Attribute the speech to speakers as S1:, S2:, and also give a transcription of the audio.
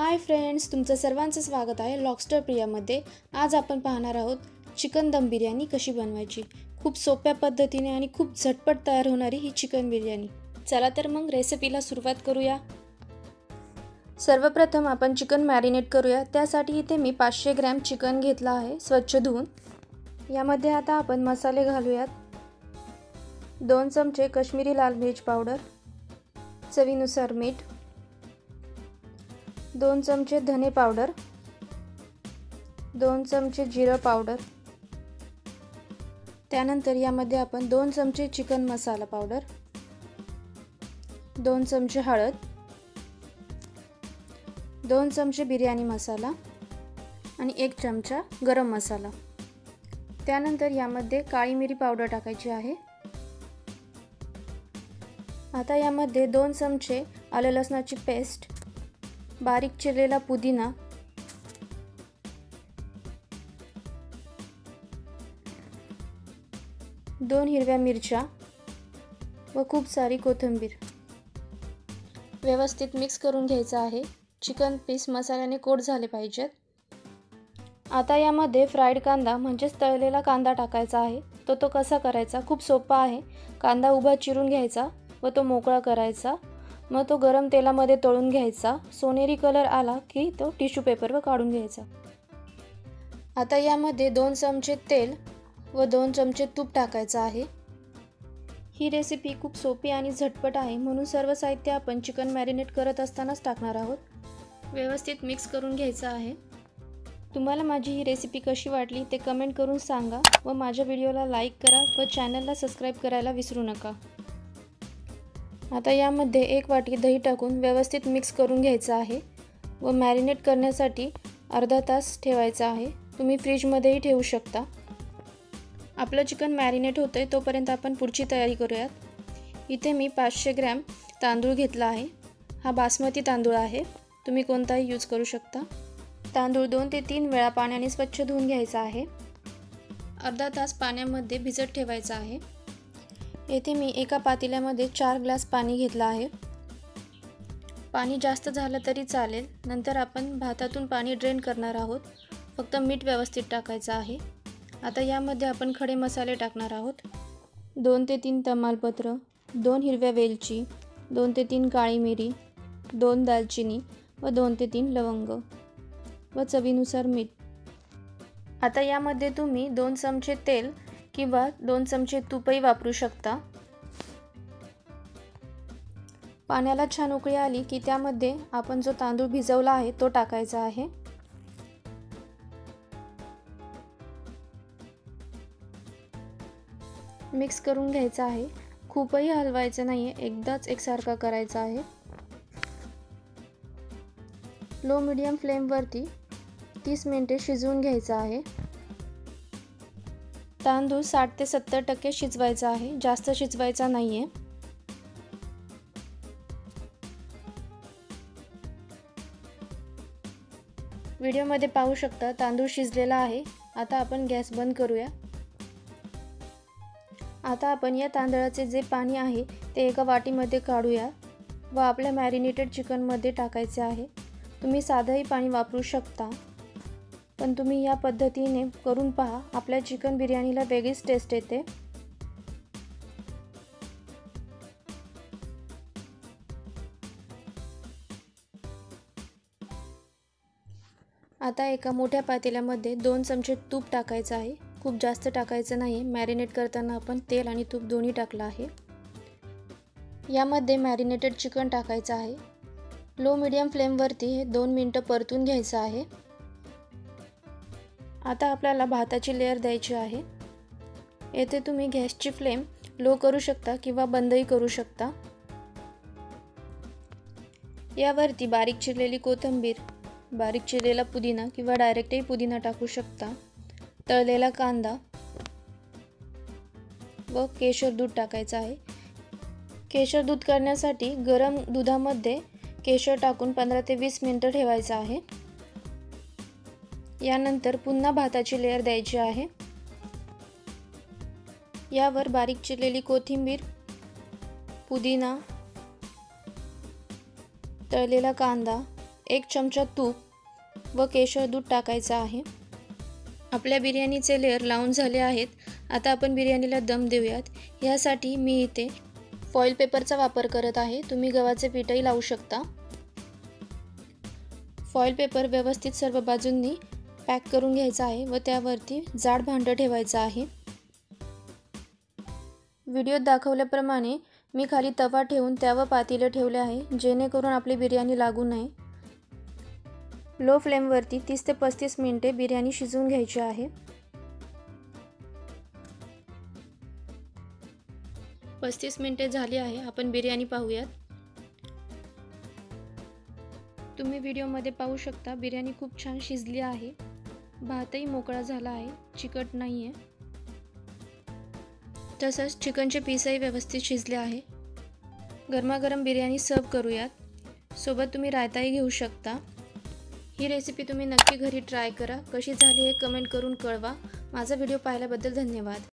S1: Hi friends तुमचं सर्वांचं स्वागत आहे लॉबस्टर प्रियामध्ये आज आपण पाहणार आहोत चिकन दम बिर्याणी कशी बनवायची. खूप सोप्या पद्धतीने आणि खूप झटपट तयार होणारी ही चिकन बिर्याणी. चला तर मग रेसिपीला सुरुवात करूया. सर्वप्रथम आपण चिकन मॅरिनेट करूया. त्यासाठी इथे मी पाचशे ग्रॅम चिकन घेतलं आहे स्वच्छ धुवून. यामध्ये आता आपण मसाले घालूयात. दोन चमचे कश्मीरी लाल मिरच पावडर. चवीनुसार मीठ. दोन चमचे धने पावडर दोन चमचे जिरं पावडर. त्यानंतर यामध्ये आपण दोन चमचे चिकन मसाला पावडर दोन चमचे हळद दोन चमचे बिर्याणी मसाला आणि एक चमचा गरम मसाला. त्यानंतर यामध्ये काळी मिरी पावडर टाकायची आहे. आता यामध्ये दोन चमचे आलं लसणाची पेस्ट बारीक चिरलेला पुदिना. दोन हिरव्या मिरच्या व खूप सारी कोथिंबीर. व्यवस्थित मिक्स करून घ्यायचं आहे. चिकन पीस मसाल्याने कोट झाले पाहिजेत. आता यामध्ये फ्राईड कांदा म्हणजेच तळलेला कांदा टाकायचा आहे. तो तो कसा करायचा? खूप सोपा आहे. कांदा उभा चिरून घ्यायचा व तो मोकळा करायचा. मग तो गरम तेलामध्ये तळून घ्यायचा. सोनेरी कलर आला की तो टिश्यू पेपरवर काढून घ्यायचा. आता यामध्ये दोन चमचे तेल व दोन चमचे तूप टाकायचं आहे. ही रेसिपी खूप सोपी आणि झटपट आहे. म्हणून सर्व साहित्य आपण चिकन मॅरिनेट करत असतानाच टाकणार आहोत. व्यवस्थित मिक्स करून घ्यायचं आहे. तुम्हाला माझी ही रेसिपी कशी वाटली ते कमेंट करून सांगा व माझ्या व्हिडिओला लाईक करा व चॅनलला सबस्क्राईब करायला विसरू नका. आता यामध्ये एक वाटी दही टाकून व्यवस्थित मिक्स करून घ्यायचं आहे व मॅरिनेट करण्यासाठी अर्धा तास ठेवायचा आहे. तुम्ही फ्रीजमध्येही ठेवू शकता. आपलं चिकन मॅरिनेट होतं आहे तोपर्यंत आपण पुढची तयारी करूयात. इथे मी पाचशे ग्रॅम तांदूळ घेतला आहे. हा बासमती तांदूळ आहे. तुम्ही कोणताही यूज करू शकता. तांदूळ दोन ते तीन वेळा पाण्याने स्वच्छ धुवून घ्यायचा आहे. अर्धा तास पाण्यामध्ये भिजत ठेवायचा आहे. येथे मी एका पातेल्यामध्ये चार ग्लास पाणी घेतलं आहे. पाणी जास्त झालं तरी चालेल. नंतर आपण भातातून पाणी ड्रेन करणार आहोत. फक्त मीठ व्यवस्थित टाकायचं आहे. आता यामध्ये आपण खडे मसाले टाकणार आहोत. दोन ते तीन तमालपत्र दोन हिरव्या वेलची दोन ते तीन काळी मिरी दोन दालचिनी व दोन ते तीन लवंग व चवीनुसार मीठ. आता यामध्ये तुम्ही दोन चमचे तेल किंवा दोन चमचे तूपही वापरू शकता. पाण्याला छान उकळी आली की त्यामध्ये आपण जो तांदूळ भिजवला आहे तो टाकायचा आहे. मिक्स करून घ्यायचा आहे. खूपही हलवायचं नाही आहे एकदाच एकसारखा करायचा आहे. लो मिडियम फ्लेमवरती तीस मिनटे शिजवून घ्यायचं आहे. तांदूळ साठ ते सत्तर टक्के शिजवायचा आहे. जास्त शिजवायचा नाही आहे व्हिडिओमध्ये पाहू शकता तांदूळ शिजलेला आहे. आता आपण गॅस बंद करूया. आता आपण या तांदळाचे जे पाणी आहे ते एका वाटीमध्ये काढूया व आपल्या मॅरिनेटेड चिकनमध्ये टाकायचे आहे. तुम्ही साधंही पाणी वापरू शकता. पण तुम्ही या पद्धतीने करून पहा. आपल्या चिकन बिर्याणीला वेगळीच टेस्ट येते. आता एका मोठ्या पातेल्यामध्ये दोन चमचे तूप टाकायचं आहे. खूप जास्त टाकायचं नाही मॅरिनेट करताना आपण तेल आणि तूप दोन्ही टाकलं आहे. यामध्ये मॅरिनेटेड चिकन टाकायचं आहे. लो मिडियम फ्लेमवरती हे दोन मिनटं परतून घ्यायचं आहे. आता आपल्याला भाताची लेअर द्यायची आहे. येथे तुम्ही गॅसची फ्लेम लो करू शकता किंवा बंदही करू शकता. यावरती बारीक चिरलेली कोथिंबीर बारीक चिरलेला पुदिना किंवा डायरेक्टही पुदिना टाकू शकता. तळलेला कांदा व केशर दूध टाकायचं आहे. केशर दूध करण्यासाठी गरम दुधामध्ये केशर टाकून पंधरा ते वीस मिनटं ठेवायचं आहे. यानंतर पुन्हा भाताची लेअर द्यायची आहे. यावर बारीक चिरलेली कोथिंबीर पुदिना तळलेला कांदा एक चमचा तूप व केशर दूध टाकायचं आहे. आपल्या बिर्याणीचे लेअर लावून झाले आहेत. आता आपण बिर्याणीला दम देऊयात. यासाठी मी इथे फॉईल पेपरचा वापर करत आहे. तुम्ही गव्हाचे पीठही लावू शकता. फॉईल पेपर व्यवस्थित सर्व बाजूंनी पॅक करून घ्यायचा आहे व त्यावरती जाड भांडं ठेवायचं आहे. व्हिडिओत दाखवल्याप्रमाणे मी खाली तवा ठेवून त्यावर पातेलं ठेवले आहे जेणेकरून आपली बिर्याणी लागू नये. लो फ्लेमवरती तीस ते पस्तीस मिनटे बिर्याणी शिजवून घ्यायची आहे. पस्तीस मिनटे झाली आहे आपण बिर्याणी पाहूयात. तुम्ही व्हिडिओमध्ये पाहू शकता बिर्याणी खूप छान शिजली आहे. भातही मोकळा झाला आहे. चिकट नाही आहे तसंच चिकनचे पीसही व्यवस्थित शिजले आहे. गरमागरम बिर्याणी सर्व करूयात. सोबत तुम्ही रायताही घेऊ शकता. ही रेसिपी तुम्ही नक्की घरी ट्राय करा. कशी झाली हे कमेंट करून कळवा. माझा व्हिडिओ पाहिल्याबद्दल धन्यवाद.